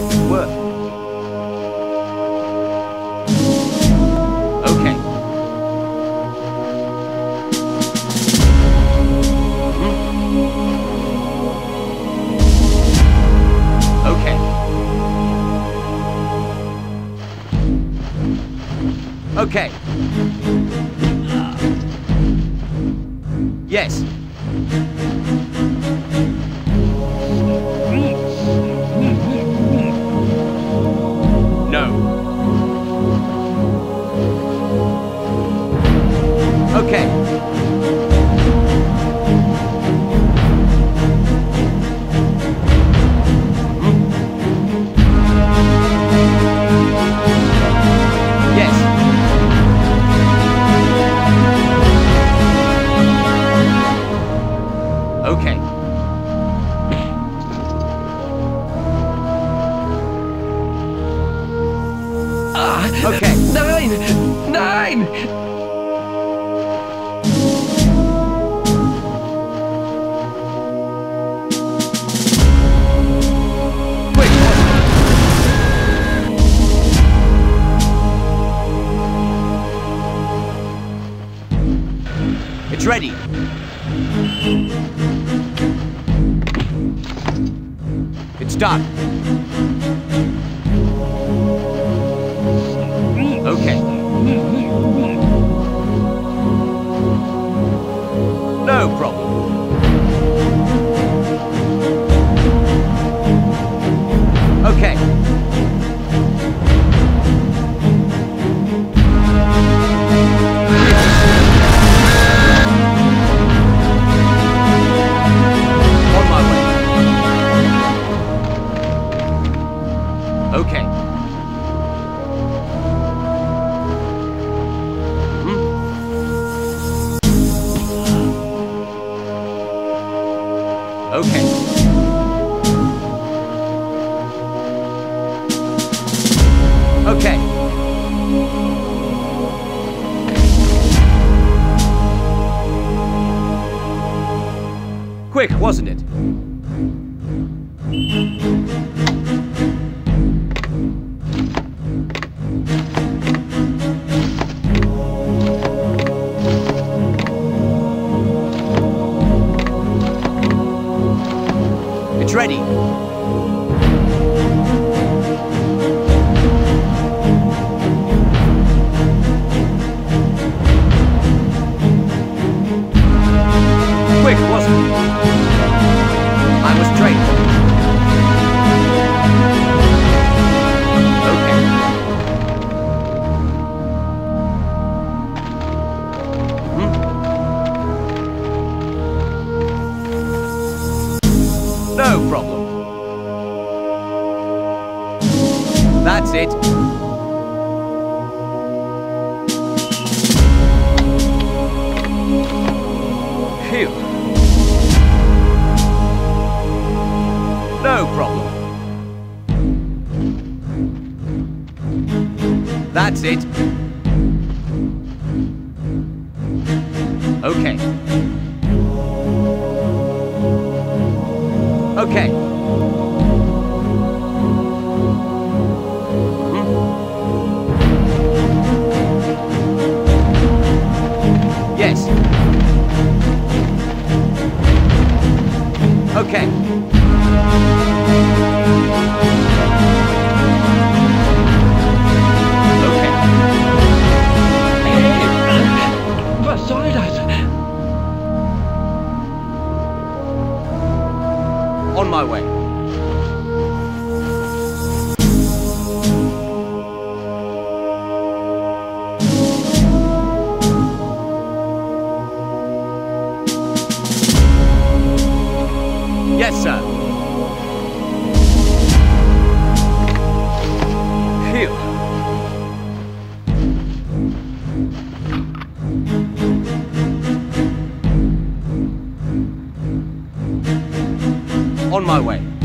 Terrific work. Okay. Hmm? Okay. Okay. Yes. Okay. Yes. Okay. Ah, Okay. Nein! Nein! It's ready. It's done. Okay. No problem. Okay. Okay. Quick, wasn't it? That's it. Okay. Okay. Yes, sir. Phew. On my way.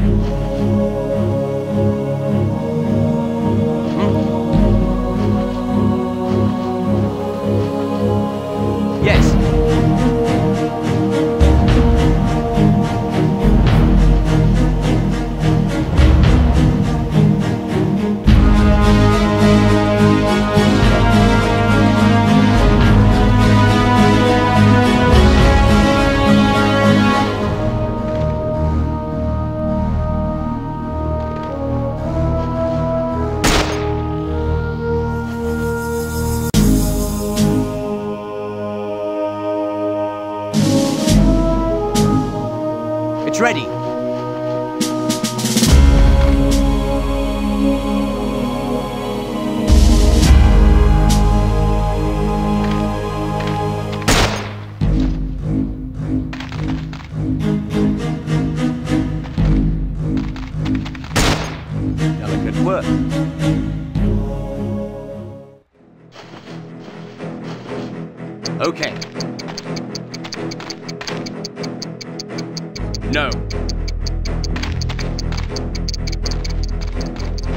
It's ready.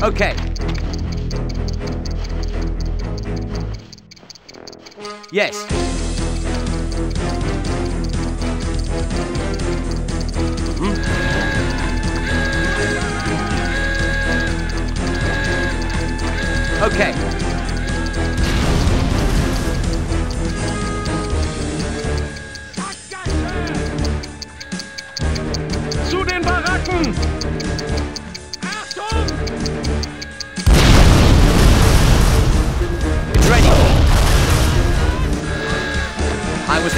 Okay. Yes. Hmm? Okay.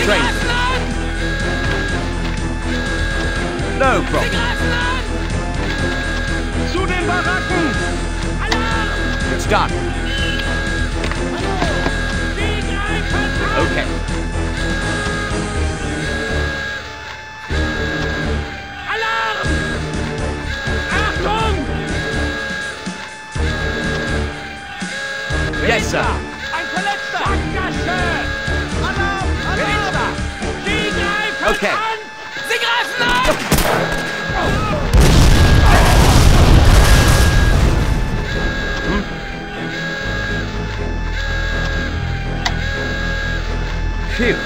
Trained. No problem. It's done. Okay. Alarm! Achtung! Yes, sir. Phew.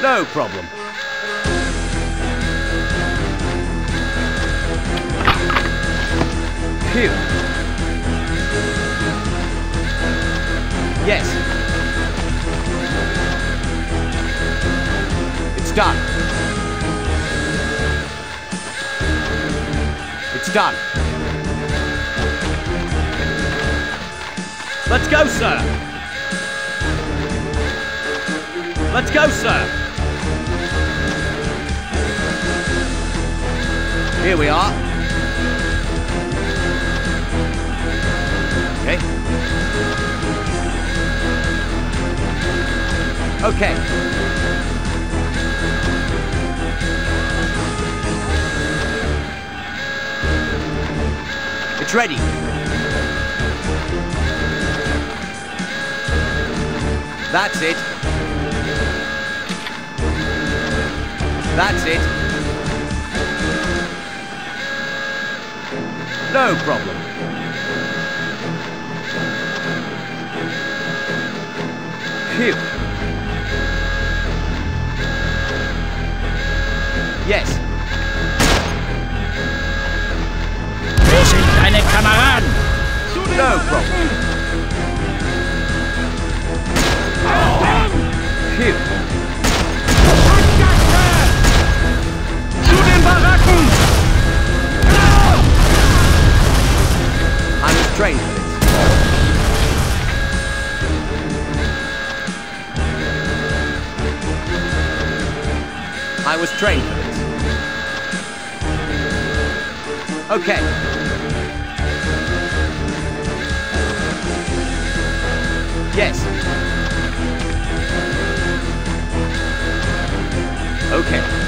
No problem. Phew. Yes. It's done. It's done. Let's go, sir. Let's go, sir. Here we are. Okay. Okay. It's ready. That's it. That's it. No problem. Phew. Yes. Wir sind deine Kameraden. No problem. Trained for this. I was trained for this. Okay. Yes. Okay.